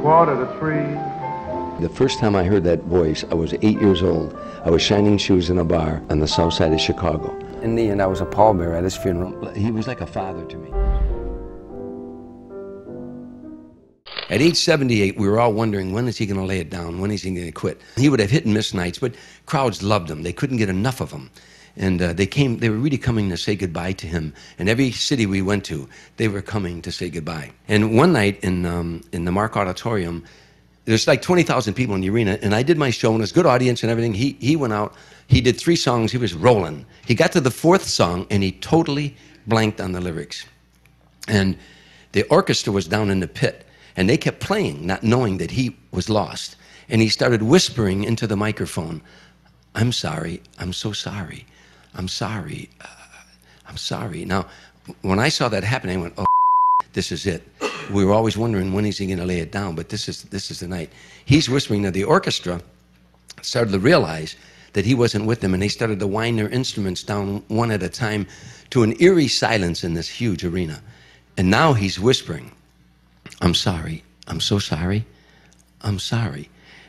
quarter to three. The first time I heard that voice, I was eight years old. I was shining shoes in a bar on the south side of Chicago. In the end, I was a pallbearer at his funeral. He was like a father to me. At age 78, we were all wondering when is he going to lay it down? When is he going to quit? He would have hit and miss nights, but crowds loved him. They couldn't get enough of him. And uh, they came, they were really coming to say goodbye to him. And every city we went to, they were coming to say goodbye. And one night in, um, in the Mark Auditorium, there's like 20,000 people in the arena, and I did my show, and it was good audience and everything. He, he went out, he did three songs, he was rolling. He got to the fourth song, and he totally blanked on the lyrics. And the orchestra was down in the pit. And they kept playing, not knowing that he was lost. And he started whispering into the microphone, I'm sorry, I'm so sorry, I'm sorry, uh, I'm sorry. Now, when I saw that happen, I went, oh, this is it. We were always wondering when is he going to lay it down, but this is, this is the night. He's whispering. Now, the orchestra started to realize that he wasn't with them, and they started to wind their instruments down one at a time to an eerie silence in this huge arena. And now he's whispering. I'm sorry. I'm so sorry. I'm sorry.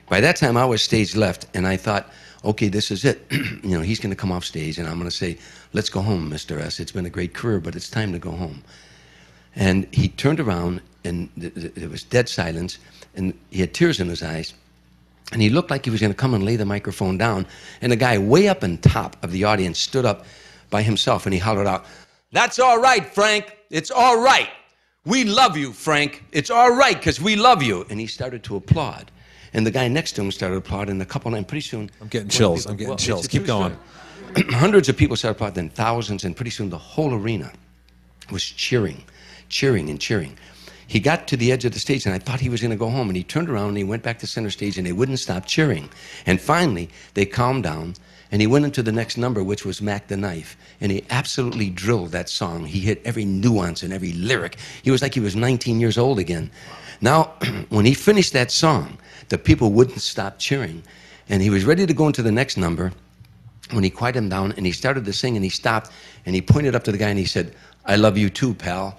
By that time, I was stage left, and I thought, okay, this is it. you know, he's going to come off stage, and I'm going to say, let's go home, Mr. S. It's been a great career, but it's time to go home. And he turned around, and there was dead silence, and he had tears in his eyes. And he looked like he was going to come and lay the microphone down. And the guy way up on top of the audience stood up by himself, and he hollered out, That's all right, Frank. It's all right. We love you, Frank. It's all right because we love you. And he started to applaud. And the guy next to him started applauding. A couple, and pretty soon. I'm getting chills. People, I'm getting well, chills. Keep going. Hundreds of people started applauding, then thousands, and pretty soon the whole arena was cheering, cheering, and cheering. He got to the edge of the stage, and I thought he was going to go home. And he turned around and he went back to center stage, and they wouldn't stop cheering. And finally, they calmed down and he went into the next number, which was Mack the Knife. And he absolutely drilled that song. He hit every nuance and every lyric. He was like he was 19 years old again. Now, when he finished that song, the people wouldn't stop cheering. And he was ready to go into the next number when he quieted him down and he started to sing and he stopped and he pointed up to the guy and he said, I love you too, pal.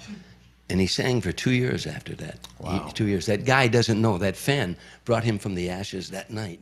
And he sang for two years after that. Wow. He, two years. That guy doesn't know. That fan brought him from the ashes that night.